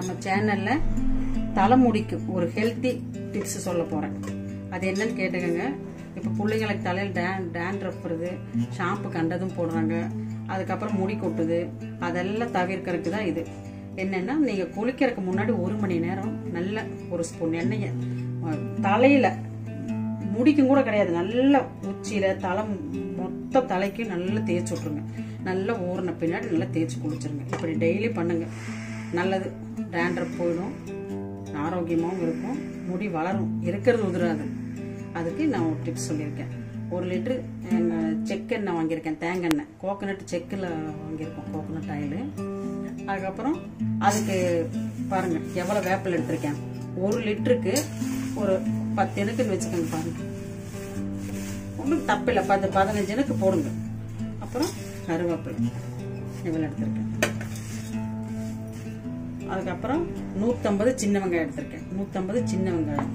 நம்ம சேனல்ல தலைமுடிக்கு ஒரு ஹெல்த்தி டிப்ஸ் சொல்ல போறேன். அது என்னன்னு கேட்டுக்கோங்க. இப்போ பிள்ளைங்களுக்கு தலையில் டேன் டேண்ட்ரஃப் வருது ஷாம்பு கண்டதும் போடுறாங்க அதுக்கப்புறம் முடி கொட்டுது அதெல்லாம் தவிர்க்கறதுக்கு தான் இது. என்னன்னா நீங்க குளிக்கிறதுக்கு முன்னாடி ஒரு மணி நேரம் நல்ல ஒரு ஸ்பூன் எண்ணெயை தலையில் தலையில முடிக்கும் கூட கிடையாது. நல்ல உச்சியில தலை மொத்த தலைக்கு நல்லா தேய்ச்சி விட்ருங்க நல்லா ஊறின பின்னாடி நல்லா தேய்ச்சி குளிச்சிருங்க. இப்படி டெய்லி பண்ணுங்க. நல்லது. டேண்ட்ரப் போயிடும். ஆரோக்கியமாகவும் இருக்கும். முடி வளரும். இருக்கிறது உதிராது. அதுக்கு நான் ஒரு டிப்ஸ் சொல்லியிருக்கேன். ஒரு லிட்டரு செக்கெண்ணெய் வாங்கியிருக்கேன். தேங்காய் கோகனட் செக்கில் வாங்கியிருக்கோம். கோகனட் ஆயில் அதுக்கப்புறம் அதுக்கு பாருங்கள் எவ்வளோ வேப்பில் எடுத்திருக்கேன். ஒரு லிட்டருக்கு ஒரு பத்து எனக்குன்னு வச்சுக்கோங்க பாருங்கள் ஒன்றும் தப்பில்லை. பத்து பதினஞ்சு எனக்கு போடுங்க. அப்புறம் கருவேப்பிலை. எவ்வளோ எடுத்திருக்கேன்? அதுக்கப்புறம் நூற்றம்பது சின்ன வெங்காயம் எடுத்திருக்கேன். நூற்றம்பது சின்ன வெங்காயம்.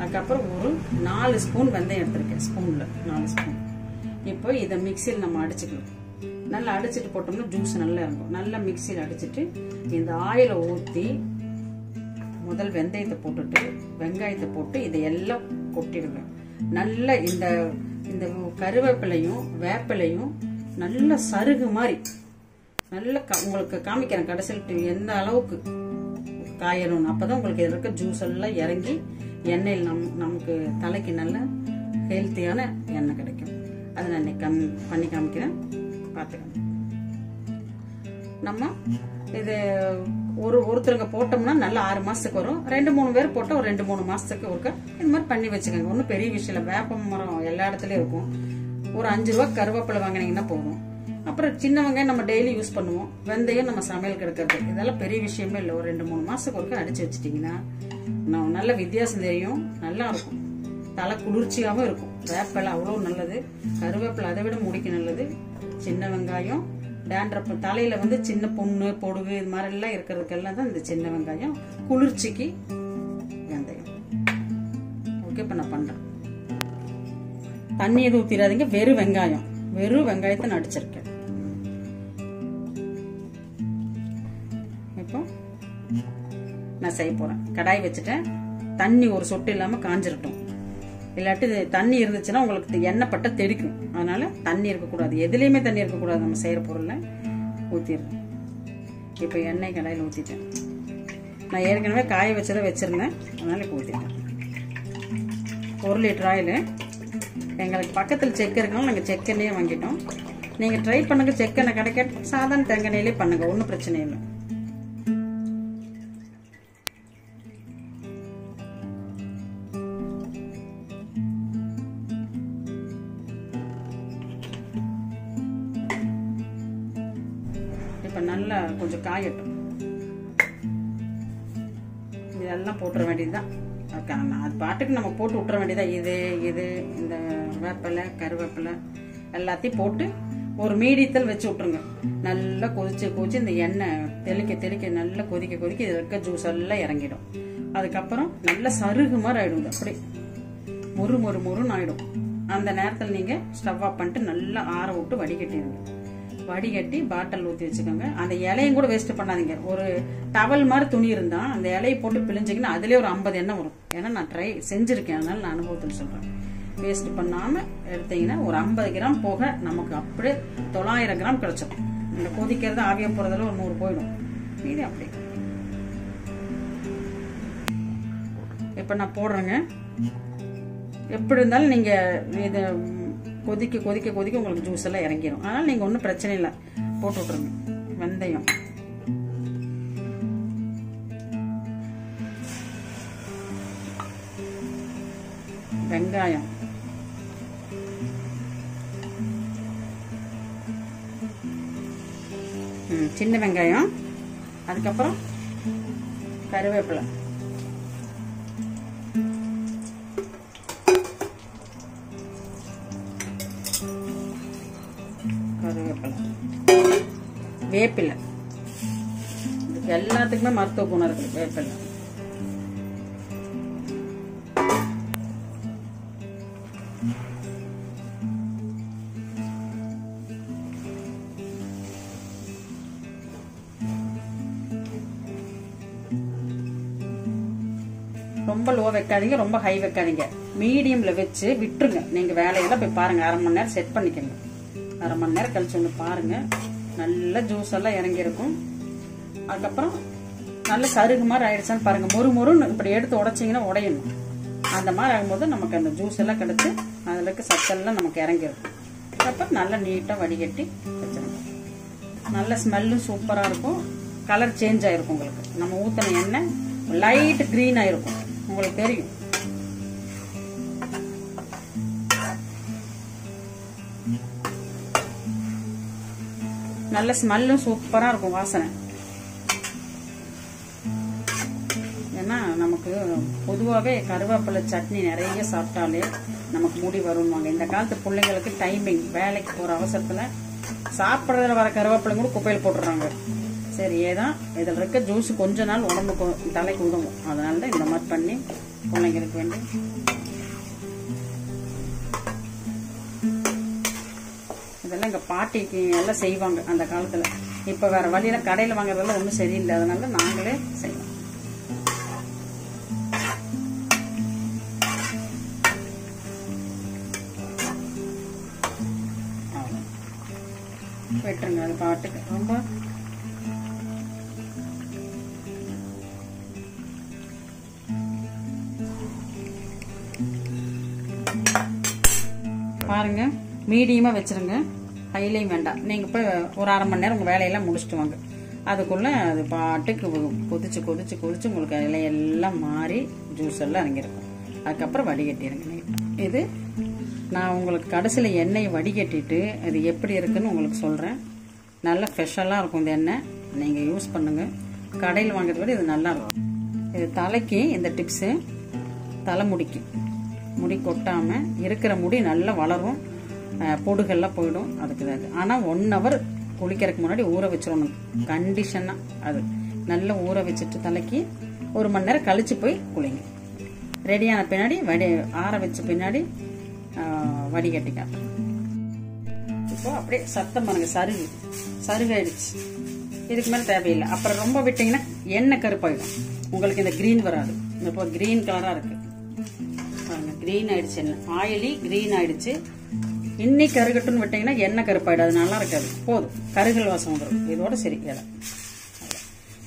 அதுக்கப்புறம் ஒரு நாலு ஸ்பூன் வெந்தயம் எடுத்திருக்கேன் ஸ்பூனில். நாலு ஸ்பூன். இப்போ இதை மிக்சியில் நம்ம அடிச்சுக்கலாம். நல்லா அடிச்சிட்டு போட்டோம்னா ஜூஸ் நல்லா இருக்கும். நல்லா மிக்சியில் அடிச்சுட்டு இந்த ஆயிலை ஊற்றி முதல் வெந்தயத்தை போட்டுட்டு வெங்காயத்தை போட்டு இதை எல்லாம் கொட்டிடுவேன் நல்லா இந்த இந்த கருவேப்பிலையும் வேப்பிலையும் நல்ல சருகு மாதிரி நல்ல உங்களுக்கு காமிக்கிறேன் கடைசியில் எந்த அளவுக்கு காயணும்னு. அப்போதான் உங்களுக்கு இதில் இருக்க ஜூஸ் எல்லாம் இறங்கி எண்ணெயில் நம் நமக்கு தலைக்கு நல்ல ஹெல்த்தியான எண்ணெய் கிடைக்கும். அதை நான் இன்னைக்கு கம் பண்ணி காமிக்கிறேன். பார்த்துக்கணும் நம்ம இது ஒரு ஒருத்தருங்க போட்டோம்னா நல்லா ஆறு மாசத்துக்கு வரும். ரெண்டு மூணு பேர் போட்டால் ஒரு ரெண்டு மூணு மாசத்துக்கு ஒருக்க இந்த மாதிரி பண்ணி வச்சுக்கோங்க. ஒன்றும் பெரிய விஷயம் இல்லை. வேப்ப மரம் எல்லா இடத்துலயும் இருக்கும். ஒரு அஞ்சு ரூபா கருவேப்பிலை வாங்கினீங்கன்னா போதும். அப்புறம் சின்ன வெங்காயம் நம்ம டெய்லி யூஸ் பண்ணுவோம். வெந்தயம் நம்ம சமையல் கிடக்கிறது. இதெல்லாம் பெரிய விஷயமே இல்லை. ஒரு ரெண்டு மூணு மாசத்துக்கு ஒருக்க அடிச்சு வச்சிட்டிங்கன்னா நான் நல்ல வித்தியாசம் தெரியும். நல்லா இருக்கும். தலை குளிர்ச்சியாகவும் இருக்கும். வேப்பிலை அவ்வளோ நல்லது. கருவேப்பிலை அதை விட முடிக்க நல்லது. சின்ன வெங்காயம் டேண்ட்ரப் தலையில வந்து சின்ன புண்ணு பொடுகு இது மாதிரிலாம் இருக்கிறதுக்கெல்லாம் தான் இந்த சின்ன வெங்காயம். குளிர்ச்சிக்கு வெந்தயம். ஓகே இப்போ நான் பண்ணுறேன் தண்ணி எதுவும் ஊற்றிடாதீங்க வெறும் வெங்காயம். வெறும் வெங்காயத்தை நான் அடிச்சிருக்கேன். நான் செய்ய போறேன். கடாய் வச்சுட்டேன். தண்ணி ஒரு சொட்டு இல்லாம காஞ்சிருக்கட்டும் இல்லாட்டி தண்ணி இருந்துச்சுன்னா உங்களுக்கு எண்ணெய் பட்ட தெடிக்கும் அதனால தண்ணி இருக்கக்கூடாது. எதுலேயுமே தண்ணி இருக்கக்கூடாது. நம்ம செய்யற பொருள்ல ஊத்திடுறேன் இப்போ எண்ணெய் கடாயில் ஊத்திட்டேன். நான் ஏற்கனவே காய வச்சதை வச்சிருந்தேன். அதனால இப்போ ஊத்திட்டேன். ஒரு லிட்டர் ஆயில் எங்களுக்கு பக்கத்தில் செக் இருக்கனால நாங்கள் செக்கெண்ணெயே வாங்கிட்டோம். நீங்கள் ட்ரை பண்ணுங்க. செக்கெண்ணெய் கிடைக்க சாதாரண தேங்காய் பண்ணுங்க. ஒன்றும் பிரச்சனை இல்லை. காயட்டும். இதெல்லாம் போட்டுற வேண்டியதுதான். அதுக்கு அது பாட்டுக்கு நம்ம போட்டு விட்டுற வேண்டியதா இது இது இந்த வேப்பிலை கருவேப்பிலை எல்லாத்தையும் போட்டு ஒரு மீடியத்தில் வச்சு விட்ருங்க நல்லா கொதிச்சு கொதிச்சு இந்த எண்ணெய் தெளிக்க தெளிக்க நல்லா கொதிக்க கொதிக்க இது இருக்க ஜூஸ் எல்லாம் இறங்கிடும். அதுக்கப்புறம் நல்லா சருகு மாதிரி ஆயிடும் அப்படி மொறு மொறு மொறுன்னு ஆயிடும். அந்த நேரத்தில் நீங்கள் ஸ்டவ் ஆஃப் பண்ணிட்டு நல்லா ஆற விட்டு வடிகட்டிடுங்க. வடிகட்டி பாட்டில் ஊற்றி வச்சுக்கோங்க. அந்த இலையும் கூட வேஸ்ட் பண்ணாதீங்க. ஒரு டவல் மாதிரி துணி இருந்தால் அந்த இலையை போட்டு பிழிஞ்சிங்கன்னா அதுலேயே ஒரு ஐம்பது எண்ணெய் வரும். ஏன்னா நான் ட்ரை செஞ்சுருக்கேன். அதனால நான் அனுபவத்தில் சொல்கிறேன் வேஸ்ட் பண்ணாமல் எடுத்தீங்கன்னா ஒரு ஐம்பது கிராம் போக நமக்கு அப்படியே தொள்ளாயிரம் கிராம் கிடச்சிடும் இந்த கொதிக்கிறது ஆவியா போகிறதுல ஒரு நூறு போயிடும். மீதி அப்படி. இப்போ நான் போடுறேங்க. எப்படி இருந்தாலும் நீங்கள் இது கொதிக்க கொதிக்க கொதிக்க உங்களுக்கு ஜூஸ் எல்லாம் இறங்கிடும் அதனால் நீங்கள் ஒன்றும் பிரச்சனை இல்லை. போட்டு விட்ருங்க வெந்தயம். வெங்காயம். ம், சின்ன வெங்காயம். அதுக்கப்புறம் கருவேப்பிலை. வேப்பிலை. இதுக்கு எல்லாத்துக்குமே மருத்துவ குணம் இருக்குது வேப்பிலை. ரொம்ப லோ வைக்காதீங்க ரொம்ப ஹை வைக்காதீங்க. மீடியம்ல வச்சு விட்டுருங்க. நீங்க வேலையெல்லாம் போய் பாருங்க. அரை மணி நேரம் செட் பண்ணிக்கோங்க. அரை மணி நேரம் கழிச்சு ஒன்று பாருங்க. நல்ல ஜூஸ் எல்லாம் இறங்கியிருக்கும். அதுக்கப்புறம் நல்ல சருகு மாதிரி ஆயிடுச்சான்னு பாருங்க. மொறு மொறுன்னு இப்படி எடுத்து உடைச்சிங்கன்னா உடையணும். அந்த மாதிரி ஆகும்போது நமக்கு அந்த ஜூஸ் எல்லாம் கிடைச்சி அதில் இருக்க சத்தெல்லாம் நமக்கு இறங்கிருக்கும் அதுக்கப்புறம் நல்லா நீட்டாக வடிகட்டி வச்சிருங்க நல்ல ஸ்மெல்லும் சூப்பராக இருக்கும். கலர் சேஞ்ச் ஆயிருக்கும் உங்களுக்கு. நம்ம ஊற்றின எண்ணெய் லைட் க்ரீன் ஆயிருக்கும். உங்களுக்கு தெரியும். நல்ல ஸ்மெல்லும் சூப்பராக இருக்கும் வாசனை. ஏன்னா நமக்கு பொதுவாகவே கருவேப்பிலை சட்னி நிறைய சாப்பிட்டாலே நமக்கு முடி வருவாங்க இந்த காலத்து பிள்ளைங்களுக்கு டைமிங் வேலைக்கு போகிற அவசரத்தில் சாப்பிட்றதுல வர கருவேப்பிலை கூட குப்பையில் போட்டுடுறாங்க. சரி ஏதான் இதில் இருக்க ஜூஸ் கொஞ்ச நாள் உடம்புக்கு தலைக்கு உதவும். அதனால தான் இந்த மாதிரி பண்ணி பிள்ளைங்களுக்கு வேண்டி இதெல்லாம் எங்கள் பாட்டிக்கு எல்லாம் செய்வாங்க அந்த காலத்தில். இப்போ வேறு வழியில கடையில் வாங்குறதெல்லாம் ஒன்றும் சரியில்லை. அதனால நாங்களே செய்வோம். விட்டுருங்க அது பாட்டுக்கு. ரொம்ப. பாருங்க மீடியமா வச்சிருங்க. கையிலையும் வேண்டாம். நீங்கள் போய் ஒரு அரை மணி நேரம் உங்கள் வேலையெல்லாம் முடிச்சுட்டு வாங்க. அதுக்குள்ளே அது பாட்டுக்கு கொதிச்சு கொதிச்சு கொதிச்சு உங்களுக்கு இலையெல்லாம் மாறி ஜூஸ் எல்லாம் இறங்கியிருக்கும். அதுக்கப்புறம் வடிகட்டிடுங்க இது நான் உங்களுக்கு கடைசியில் எண்ணெயை வடிகட்டிட்டு அது எப்படி இருக்குன்னு உங்களுக்கு சொல்கிறேன் நல்லா ஃப்ரெஷ்ஷெல்லாம் இருக்கும் இந்த எண்ணெய். நீங்கள் யூஸ் பண்ணுங்கள் கடையில் வாங்குறத விட இது நல்லாயிருக்கும் இது தலைக்கு இந்த டிப்ஸு தலைமுடிக்கு முடி கொட்டாமல் இருக்கிற முடி நல்லா வளரும். பொடுகெல்லாம் போயிடும் அதுக்கு தான் ஆனால் ஒன் ஹவர் குளிக்கிறதுக்கு முன்னாடி ஊற வச்சிடணும். கண்டிஷனாக அது. நல்லா ஊற வச்சுட்டு தலைக்கு ஒரு மணி நேரம் கழித்து போய் குளிங்க. ரெடியான பின்னாடி வடி ஆற வச்ச பின்னாடி ஆஹ், வடிகட்டி காட்டுறேன் இப்போ அப்படியே சத்தம் பாருங்க சருகு. சருகாயிடுச்சு. இதுக்கு மேலே தேவையில்லை. அப்புறம் ரொம்ப விட்டிங்கன்னா எண்ணெய் கருப்பாயிடும். உங்களுக்கு இந்த க்ரீன் வராது. இப்போ க்ரீன் கலராக இருக்குது பாருங்க க்ரீன் ஆயிடுச்சு எண்ணெய். ஆயிலி க்ரீன் ஆயிடுச்சு. இன்னைக்கு கருகட்டுன்னு விட்டீங்கன்னா எண்ணெய் கருப்பாயிடும்? அது நல்லா இருக்காது. போதும். கருகல் வாசம் வந்துடும் இதோட சரி இலை.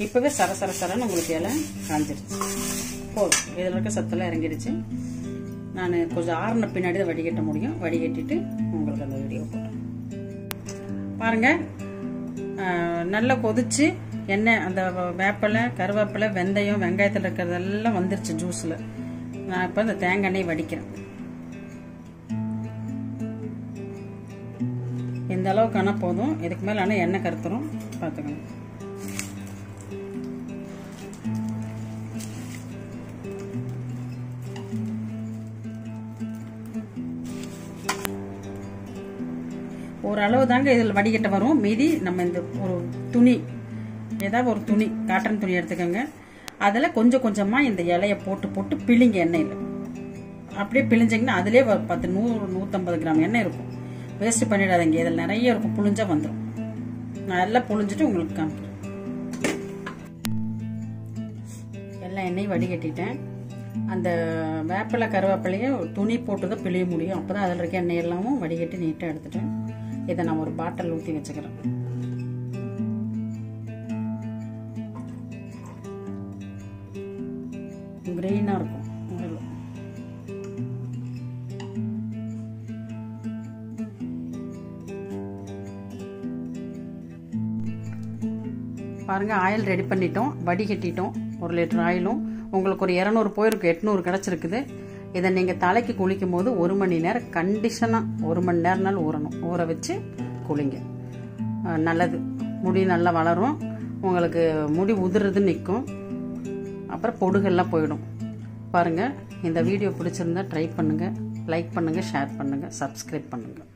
இப்பவே சர சர சரன்னு உங்களுக்கு இலை காஞ்சிருச்சு. போதும். இதில் இருக்க சத்தெல்லாம் இறங்கிடுச்சு. நான் கொஞ்சம் ஆறுன பின்னாடி தான் வடிகட்ட முடியும். வடிகட்டிட்டு உங்களுக்கு அந்த வீடியோ போட்டேன் பாருங்க. நல்லா கொதிச்சு எண்ணெய் அந்த வேப்பிலை கருவேப்பிலை வெந்தயம் வெங்காயத்தில் இருக்கிறதெல்லாம் வந்துருச்சு ஜூஸில் நான் இப்போ இந்த தேங்காய் எண்ணெய் வடிக்கிறேன். இந்த அளவுக்கு ஆனால் போதும். இதுக்கு மேலே ஆனால் எண்ணெய் கருத்துரும். பார்த்துக்கணும் ஓரளவு தாங்க இதில் வடிகட்ட வரும். மீதி நம்ம இந்த ஒரு துணி ஏதாவது ஒரு துணி காட்டன் துணி எடுத்துக்கோங்க. அதில் கொஞ்சம் கொஞ்சமாக இந்த இலையை போட்டு போட்டு பிழிங்க எண்ணெயில். அப்படியே பிழிஞ்சிங்கன்னா அதிலே ஒரு பத்து நூறு நூற்றம்பது கிராம் எண்ணெய் இருக்கும். வேஸ்ட் பண்ணிடாதீங்க. இதில் நிறைய இருக்கும். புளிஞ்சா வந்துடும் நான் எல்லாம் புழிஞ்சிட்டு உங்களுக்கு காமிக்கிறேன். எல்லா எண்ணெயும் வடிகட்டிட்டேன் அந்த வேப்பிலை கருவேப்பிலையை துணி போட்டு தான் பிழிய முடியும். அப்போ தான் அதில் இருக்க எண்ணெய் எல்லாமும் வடிகட்டி நீட்டாக எடுத்துட்டேன். இதை நான் ஒரு பாட்டில் ஊற்றி வச்சுக்கிறேன். க்ரீனாக இருக்கும். பாருங்கள் ஆயில் ரெடி பண்ணிட்டோம். வடிகட்டிட்டோம் ஒரு லிட்டர் ஆயிலும் உங்களுக்கு ஒரு இரநூறு போயிருக்கு எட்நூறு கிடச்சிருக்குது. இதை நீங்கள் தலைக்கு குளிக்கும் போது ஒரு மணி நேரம் கண்டிஷனாக ஒரு மணி நேரம்னாலும் ஊறணும். ஊற வச்சு குளிங்க. நல்லது. முடி நல்லா வளரும். உங்களுக்கு முடி உதிர்றது நிற்கும். அப்புறம் பொடுகெல்லாம் போயிடும். பாருங்கள் இந்த வீடியோ பிடிச்சிருந்தா ட்ரை பண்ணுங்கள் லைக் பண்ணுங்கள் ஷேர் பண்ணுங்கள் சப்ஸ்கிரைப் பண்ணுங்கள்